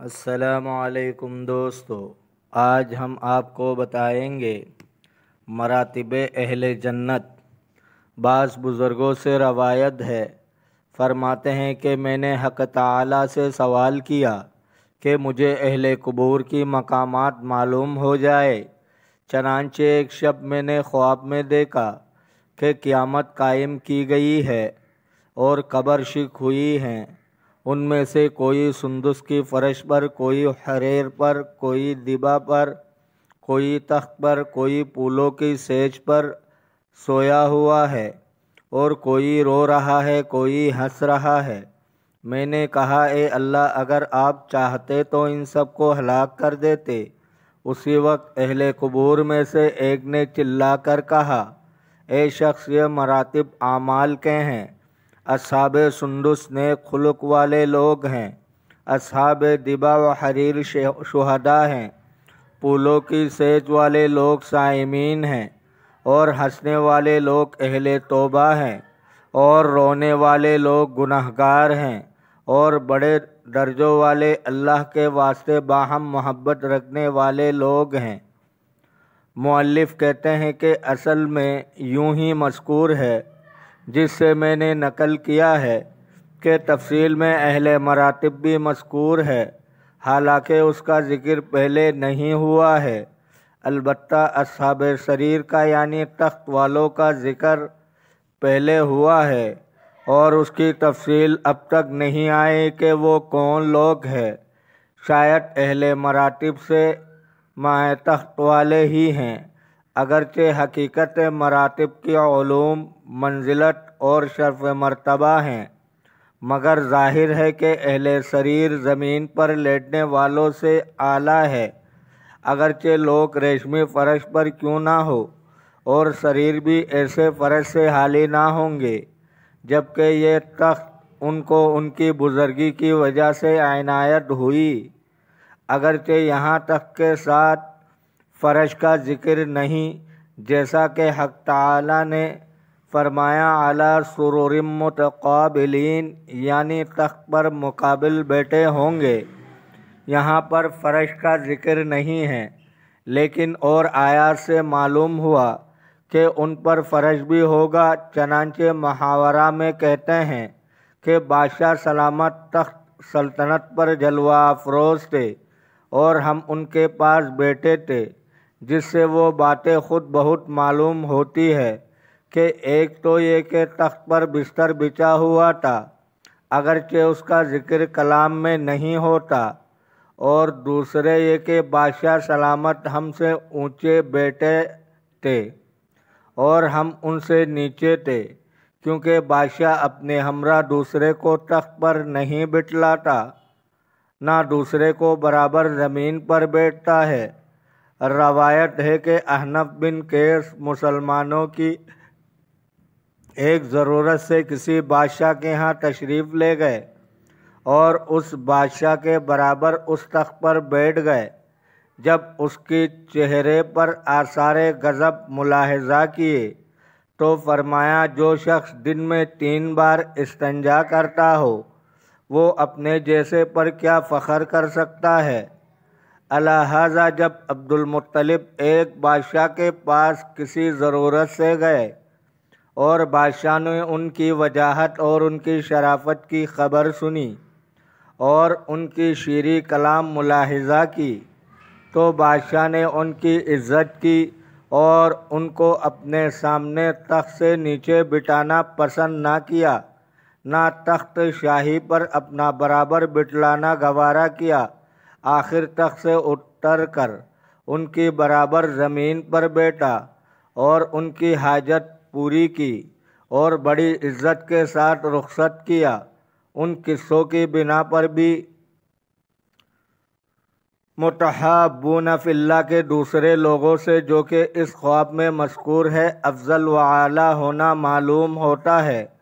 असलकुम दोस्तों, आज हम आपको बताएँगे मरातब अहल जन्नत। बास बुज़ुर्गों से रवायत है, फरमाते हैं कि मैंने हक ताला से सवाल किया कि मुझे अहल कबूर की मकामात मालूम हो जाए। चनानचे एक शब मैंने ख्वाब में देखा कि क़यामत कायम की गई है और कबर शिक हुई हैं। उनमें से कोई सुंदुस की फरश पर, कोई हरेर पर, कोई दिबा पर, कोई तख्त पर, कोई फूलों की सेज पर सोया हुआ है और कोई रो रहा है, कोई हंस रहा है। मैंने कहा, ए अल्लाह, अगर आप चाहते तो इन सबको हलाक कर देते। उसी वक्त अहले कबूर में से एक ने चिल्लाकर कहा, ए शख्स, ये मरातब आमाल के हैं। असहाब सुंदस ने खुलक वाले लोग हैं। असहाब दिबा व हरीर शहदा हैं। फूलों की सेज वाले लोग साइमीन हैं और हंसने वाले लोग अहले तोबा हैं और रोने वाले लोग गुनहगार हैं और बड़े दर्जों वाले अल्लाह के वास्ते बाहम मोहब्बत रखने वाले लोग हैं। मुअल्लिफ़ कहते हैं कि असल में यूँ ही मस्कूर है। जिससे मैंने नकल किया है कि तफसील में अहल मरातब भी मस्कूर है। हालाँकि उसका ज़िक्र पहले नहीं हुआ है। अलबत् असहाब शरीर का यानी तख्त वालों का ज़िक्र पहले हुआ है और उसकी तफसील अब तक नहीं आई कि वो कौन लोग हैं। शायद अहल मरातब से माए तख्त वाले ही हैं। अगरचे हकीकत मरातब की ूम मंजिलत और शर्फ मरतबा हैं। मगर ज़ाहिर है कि अहल शरीर ज़मीन पर लेटने वालों से आला है। अगरचे लोग रेशमी फ़र्श पर क्यों ना हो? और शरीर भी ऐसे फ़र्श से हाली ना होंगे, जबकि ये तख्त उनको उनकी बुज़ुर्गी की वजह से आयनायत हुई। अगरचे यहाँ तक के साथ फ़र्श का ज़िक्र नहीं, जैसा कि हक ताला ने फरमाया आला सुरमतबिलीन यानी तख्त पर मुकाबिल बैठे होंगे। यहाँ पर फ़र्श का ज़िक्र नहीं है, लेकिन और आयात से मालूम हुआ कि उन पर फ़र्श भी होगा। चनानचे महावरा में कहते हैं कि बादशाह सलामत तख्त सल्तनत पर जलवा अफरोज़ थे और हम उनके पास बैठे थे। जिससे वो बातें खुद बहुत मालूम होती है कि एक तो ये कि तख्त पर बिस्तर बिछा हुआ था, अगरचे उसका ज़िक्र कलाम में नहीं होता, और दूसरे ये कि बादशाह सलामत हमसे ऊँचे बैठे थे और हम उनसे नीचे थे, क्योंकि बादशाह अपने हमरा दूसरे को तख्त पर नहीं बिठलाता, ना दूसरे को बराबर ज़मीन पर बैठता है। रवायत है कि अहनब बिन केस मुसलमानों की एक ज़रूरत से किसी बादशाह के यहाँ तशरीफ़ ले गए और उस बादशाह के बराबर उस तख्त पर बैठ गए। जब उसके चेहरे पर आसार गज़ब मुलाहजा किए तो फरमाया, जो शख्स दिन में तीन बार इस्तंजा करता हो, वो अपने जैसे पर क्या फ़ख्र कर सकता है? अलहाजा जब अब्दुल मुत्तलिब एक बादशाह के पास किसी ज़रूरत से गए और बादशाह ने उनकी वजाहत और उनकी शराफत की खबर सुनी और उनकी शीरी कलाम मुलाहजा की तो बादशाह ने उनकी इज़्ज़त की और उनको अपने सामने तख्त से नीचे बिठाना पसंद ना किया, ना तख्त शाही पर अपना बराबर बिटलाना गवारा किया। आखिर तक से उतर कर उनकी बराबर ज़मीन पर बैठा और उनकी हाजत पूरी की और बड़ी इज़्ज़त के साथ रुखसत किया। उन किस्सों की बिना पर भी मुतहबून फ़िल्ला के दूसरे लोगों से जो कि इस ख्वाब में मशहूर है, अफजल व आला होना मालूम होता है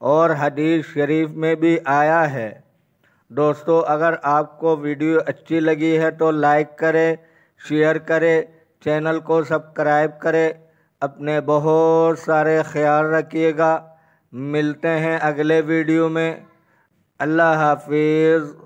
और हदीस शरीफ में भी आया है। दोस्तों, अगर आपको वीडियो अच्छी लगी है तो लाइक करें, शेयर करें, चैनल को सब्सक्राइब करें। अपने बहुत सारे ख्याल रखिएगा। मिलते हैं अगले वीडियो में। अल्लाह हाफिज़।